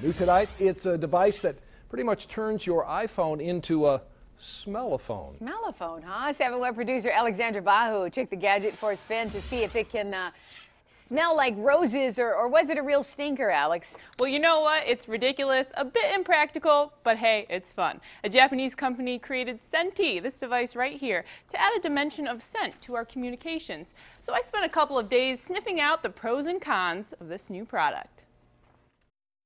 New tonight, it's a device that pretty much turns your iPhone into a smellophone. Smellophone, huh? Seven Web producer Alexandra Bahu took the gadget for a spin to see if it can uh, smell like roses or, or was it a real stinker, Alex? Well, you know what? It's ridiculous, a bit impractical, but hey, it's fun. A Japanese company created Scentee, this device right here, to add a dimension of scent to our communications. So I spent a couple of days sniffing out the pros and cons of this new product.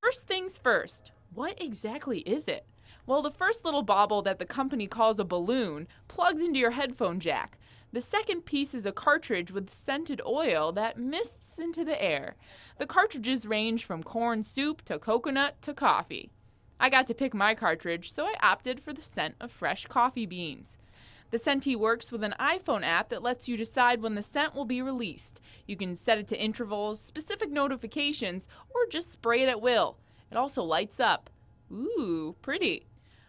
First things first, what exactly is it? Well, the first little bauble that the company calls a balloon plugs into your headphone jack. The second piece is a cartridge with scented oil that mists into the air. The cartridges range from corn soup to coconut to coffee. I got to pick my cartridge, so I opted for the scent of fresh coffee beans. The Scentee works with an iPhone app that lets you decide when the scent will be released. You can set it to intervals, specific notifications, or just spray it at will. It also lights up. Ooh, pretty.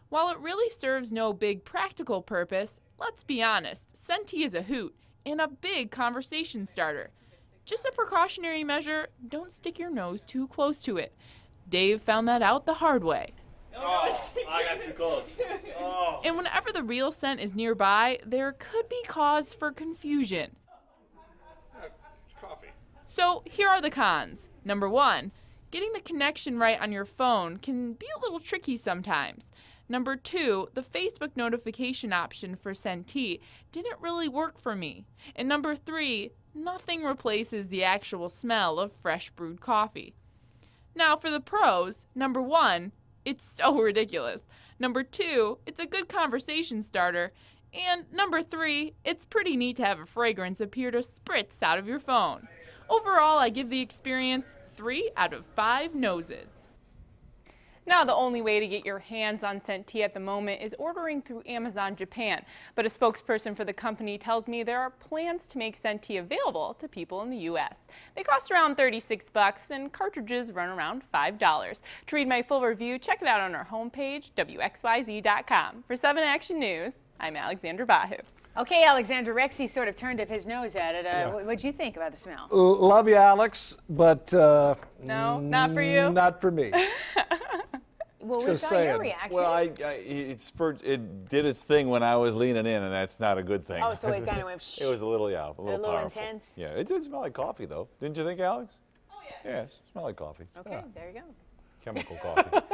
While it really serves no big practical purpose, let's be honest, Scentee is a hoot and a big conversation starter. Just a precautionary measure, don't stick your nose too close to it. Dave found that out the hard way. Oh, oh, I got too close. Oh. And whenever the real scent is nearby, there could be cause for confusion. Coffee. So here are the cons. Number one, getting the connection right on your phone can be a little tricky sometimes. Number two, the Facebook notification option for Scentee didn't really work for me. And number three, nothing replaces the actual smell of fresh brewed coffee. Now for the pros, number one, it's so ridiculous. Number two, it's a good conversation starter. And number three, it's pretty neat to have a fragrance appear to spritz out of your phone. Overall, I give the experience three out of five noses. Now, the only way to get your hands on Scentee at the moment is ordering through Amazon Japan. But a spokesperson for the company tells me there are plans to make Scentee available to people in the U.S. They cost around 36 bucks and cartridges run around $5. To read my full review, check it out on our homepage, WXYZ.com. For 7 Action News, I'm Alexandra Bahu. Okay, Alexander Rexy sort of turned up his nose at it. Uh, Yeah. what- What'd you think about the smell? L- Love you, Alex, but uh, No, not for you? Not for me. Well, we Just saw your reaction. Well, I, I it spurred, it did its thing when I was leaning in, and that's not a good thing. Oh, so it kind of went. it was a little, yeah, a little, little powerful. intense? Yeah, it did smell like coffee, though. Didn't you think, Alex? Oh yeah. Yeah, it smelled like coffee. Okay, there you go. Chemical coffee.